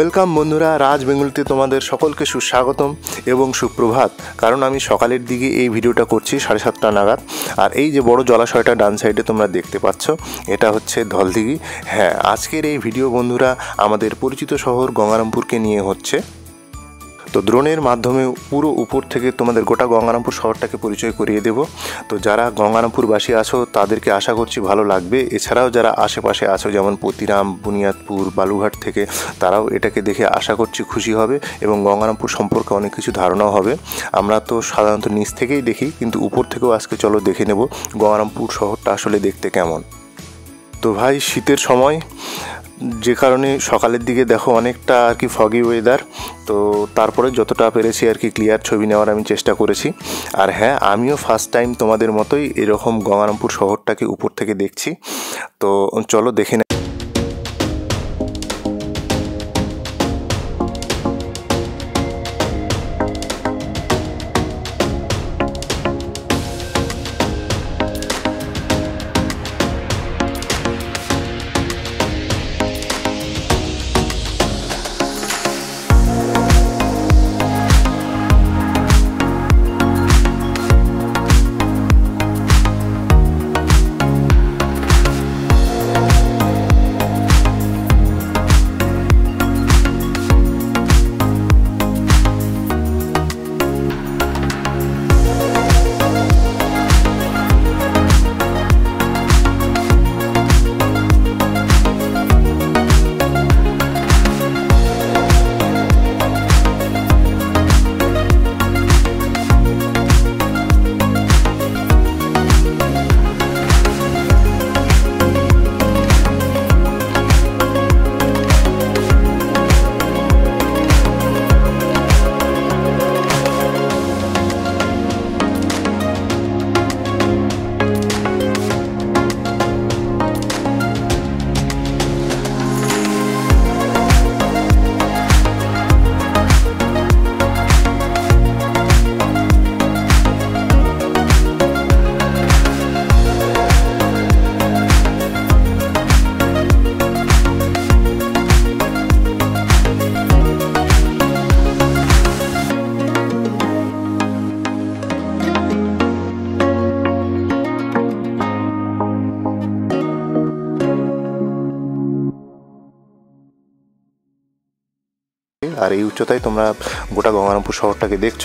Welcome বন্ধুরা, রাজ বেঙ্গুলিতে তোমাদের সকলকে সুস্বাগতম এবং সুপ্রভাত। কারণ আমি সকালের দিকে এই ভিডিওটা করছি সাড়ে সাতটা নাগাদ। আর এই যে বড় জলাশয়টা ডান সাইডে তোমরা দেখতে পাচ্ছ, এটা হচ্ছে ধলদিঘি। হ্যাঁ আজকের এই ভিডিও বন্ধুরা আমাদের পরিচিত শহর গঙ্গারামপুরকে নিয়ে হচ্ছে। তো দ্রোণের মাধ্যমে পুরো উপর থেকে তোমাদের গোটা গঙ্গারামপুর শহরটাকে পরিচয় করিয়ে দেব। তো যারা গঙ্গারামপুরবাসী আছো, তাদেরকে আশা করছি ভালো লাগবে। এছাড়াও যারা আশেপাশে আছো, যেমন পতিরাম, বুনিয়াদপুর বালুঘাট থেকে, তারাও এটাকে দেখে আশা করছি খুশি হবে এবং গঙ্গারামপুর সম্পর্কে অনেক কিছু ধারণাও হবে। আমরা তো সাধারণত নিচ থেকেই দেখি, কিন্তু উপর থেকেও আজকে চলো দেখে নেব গঙ্গারামপুর শহরটা আসলে দেখতে কেমন। তো ভাই, শীতের সময় যে কারণে সকালের দিকে দেখো অনেকটা আর কি ফগি ওয়েদার তো তারপরে যতটা পেরেছি আর কি ক্লিয়ার ছবি নেওয়ার আমি চেষ্টা করেছি। আর হ্যাঁ আমিও ফার্স্ট টাইম তোমাদের মতোই এরকম গঙ্গারামপুর শহরটাকে উপর থেকে দেখছি। তো চলো দেখে আর এই উচ্চতায় তোমরা গোটা গঙ্গারামপুর শহরটাকে দেখছ।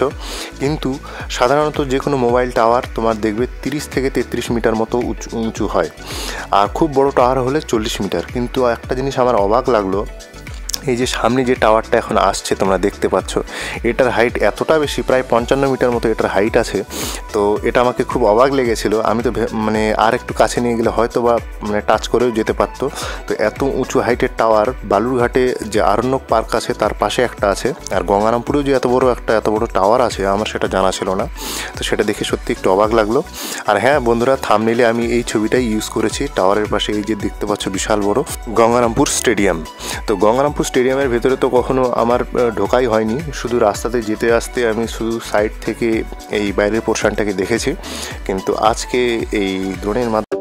কিন্তু সাধারণত যে কোনো মোবাইল টাওয়ার তোমার দেখবে তিরিশ থেকে তেত্রিশ মিটার মতো উঁচু উঁচু হয়। আর খুব বড় টাওয়ার হলে চল্লিশ মিটার। কিন্তু একটা জিনিস আমার অবাক লাগল এই যে সামনে যে টাওয়ারটা এখন আসছে, তোমরা দেখতে পাচ্ছ, এটার হাইট এতটা বেশি, প্রায় পঞ্চান্ন মিটার মতো এটার হাইট আছে। তো এটা আমাকে খুব অবাক লেগেছিল। আমি তো মানে আর একটু কাছে নিয়ে গেলে হয়তো বা মানে টাচ করেও যেতে পারতো। তো এত উঁচু হাইটের টাওয়ার, বালুরঘাটে যে আরণ্যক পার্ক আছে, তার পাশে একটা আছে। আর গঙ্গারামপুরেও যে এত বড় একটা, এত বড় টাওয়ার আছে, আমার সেটা জানা ছিল না। তো সেটা দেখে সত্যি একটু অবাক লাগল। আর হ্যাঁ বন্ধুরা থামনেলে আমি এই ছবিটাই ইউজ করেছি। টাওয়ারের পাশে এই যে দেখতে পাচ্ছ, বিশাল বড় গঙ্গারামপুর স্টেডিয়াম তো গঙ্গারামপুর স্টেডিয়ামের ভেতরে তো কখনো আমার ঢোকাই হয়নি। শুধু রাস্তাতে যেতে আসতে আমি শুধু সাইড থেকে এই বাইরের পোর্শনটাকে দেখেছি। কিন্তু আজকে এই দ্রোণের মাধ্যমে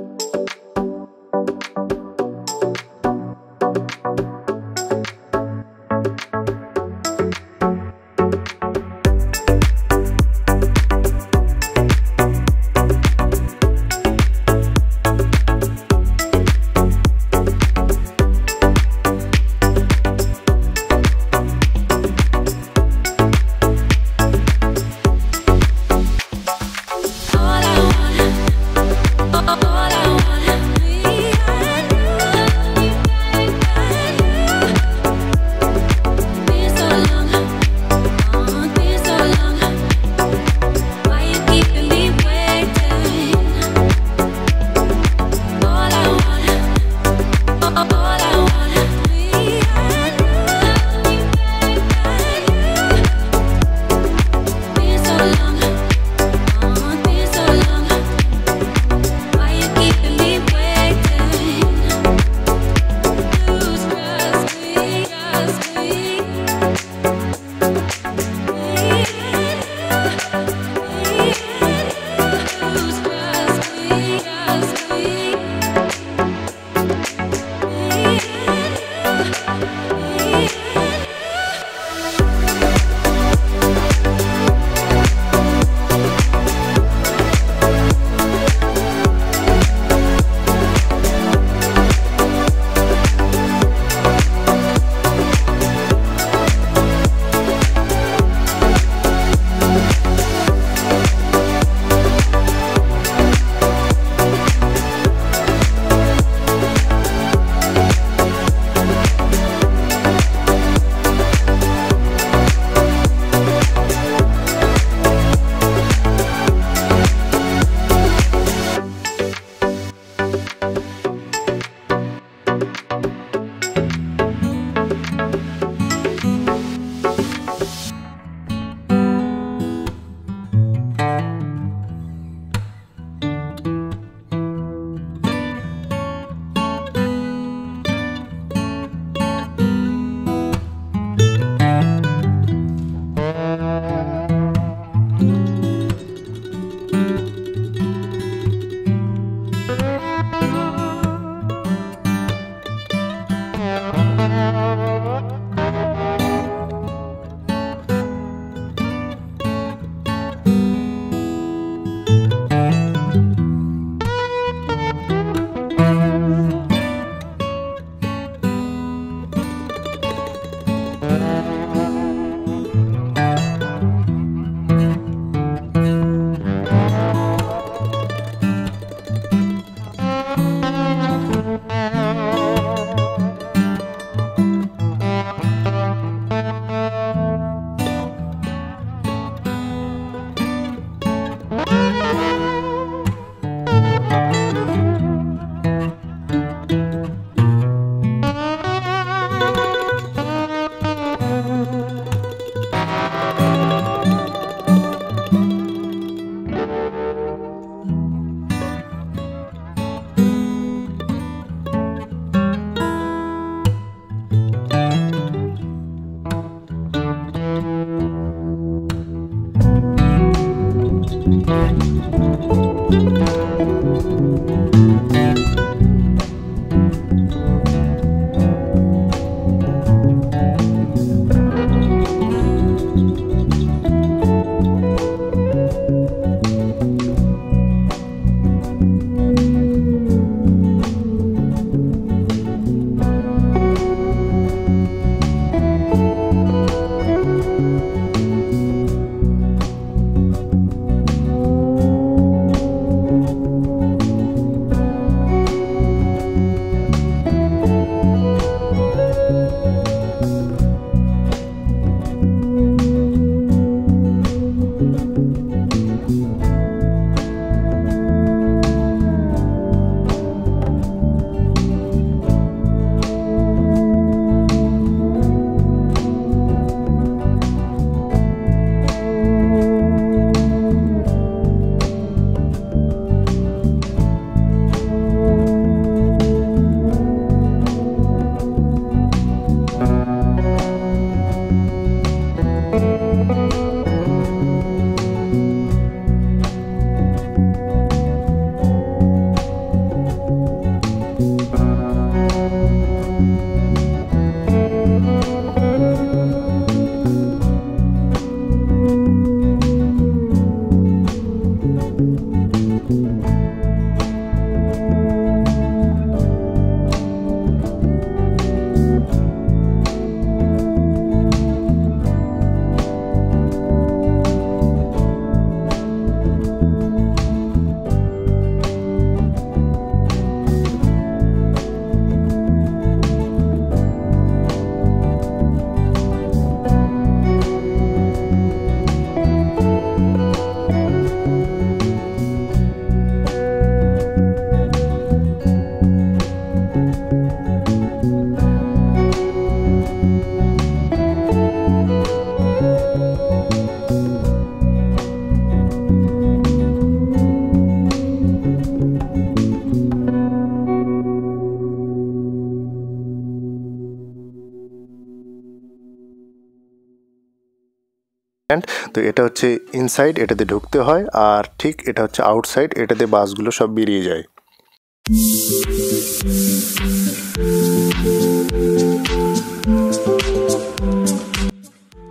তো এটা হচ্ছে ইনসাইড এটাতে ঢুকতে হয় আর ঠিক এটা হচ্ছে আউটসাইড এটাতে বাসগুলো সব বেরিয়ে যায়।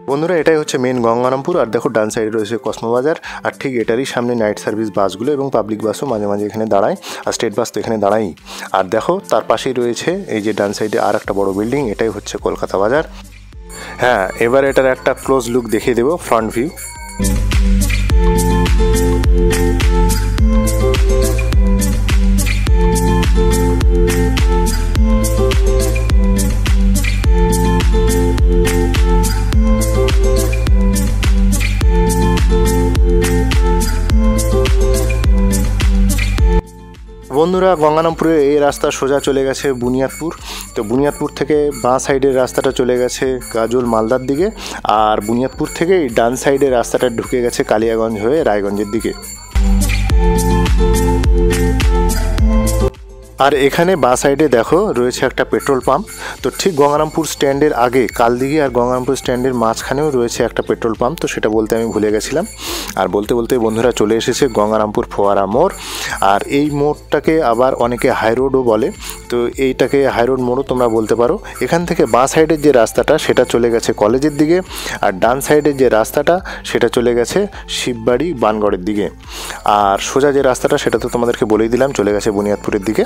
বন্ধুরা, এটাই হচ্ছে মেন গঙ্গারামপুর আর দেখো ডান সাইডে রয়েছে কসমোবাজার আর ঠিক এটারই সামনে নাইট সার্ভিস বাসগুলো এবং পাবলিক বাসও মাঝে মাঝে এখানে দাঁড়ায় আর স্টেট বাস তো এখানে দাঁড়াই আর দেখো, তার পাশেই রয়েছে এই যে ডান সাইডে আর একটা বড় বিল্ডিং এটাই হচ্ছে কলকাতা বাজার। হ্যাঁ এবার এটার একটা ক্লোজ লুক দেখিয়ে দেবো ফ্রন্ট ভিউ গঙ্গারামপুরে এই রাস্তা সোজা চলে গেছে বুনিয়াদপুর। তো বুনিয়াদপুর থেকে বাঁ সাইডের রাস্তাটা চলে গেছে গাজল মালদার দিকে, আর বুনিয়াদপুর থেকে ডান সাইডের রাস্তাটা ঢুকে গেছে কালিয়াগঞ্জ হয়ে রায়গঞ্জের দিকে। আর এখানে বা সাইডে দেখো রয়েছে একটা পেট্রোল পাম্প। তো ঠিক গঙ্গারামপুর স্ট্যান্ডের আগে কালদিঘি আর গঙ্গারামপুর স্ট্যান্ডের মাঝখানেও রয়েছে একটা পেট্রোল পাম্প। তো সেটা বলতে আমি ভুলে গেছিলাম। আর বলতে বলতে বন্ধুরা চলে এসেছে গঙ্গারামপুর ফোয়ারা মোড়। আর এই মোড়টাকে আবার অনেকে হাই রোডও বলে। তো এইটাকে হাই রোড মোড়ও তোমরা বলতে পারো। এখান থেকে বাঁ সাইডের যে রাস্তাটা, সেটা চলে গেছে কলেজের দিকে। আর ডান সাইডের যে রাস্তাটা, সেটা চলে গেছে শিববাড়ি বানগড়ের দিকে। আর সোজা যে রাস্তাটা, সেটা তো তোমাদেরকে বলেই দিলাম, চলে গেছে বুনিয়াদপুরের দিকে।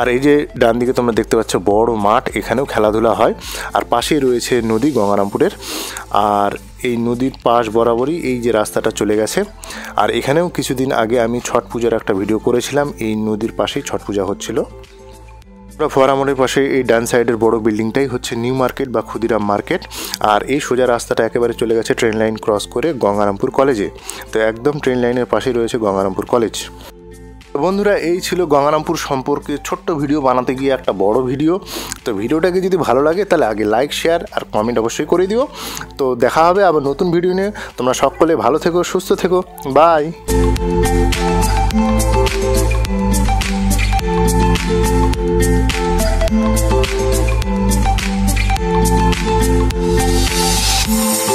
আর এই যে ডান দিকে তোমরা দেখতে পাচ্ছ, বড় মাঠ, এখানেও খেলাধুলা হয়। আর পাশেই রয়েছে নদী গঙ্গারামপুরের। আর এই নদীর পাশ বরাবরই এই যে রাস্তাটা চলে গেছে। আর এখানেও কিছুদিন আগে আমি ছট পূজার একটা ভিডিও করেছিলাম। এই নদীর পাশেই ছট পূজা হচ্ছিল। আমরা ফোয়ারা মোড়ের পাশে এই ডান সাইডের বড় বিল্ডিংটাই হচ্ছে নিউ মার্কেট বা ক্ষুদিরাম মার্কেট। আর এই সোজা রাস্তাটা একেবারে চলে গেছে ট্রেন লাইন ক্রস করে গঙ্গারামপুর কলেজে। তো একদম ট্রেন লাইনের পাশেই রয়েছে গঙ্গারামপুর কলেজ। বন্ধুরা, এই ছিল গঙ্গারামপুর সম্পর্কে ছোট্ট ভিডিও, বানাতে গিয়ে একটা বড় ভিডিও। তো ভিডিওটাকে যদি ভালো লাগে, তাহলে আগে লাইক, শেয়ার আর কমেন্ট অবশ্যই করে দিও। তো দেখা হবে আবার নতুন ভিডিও নিয়ে। তোমরা সকলে ভালো থেকো, সুস্থ থেকো। বাই! Thank you.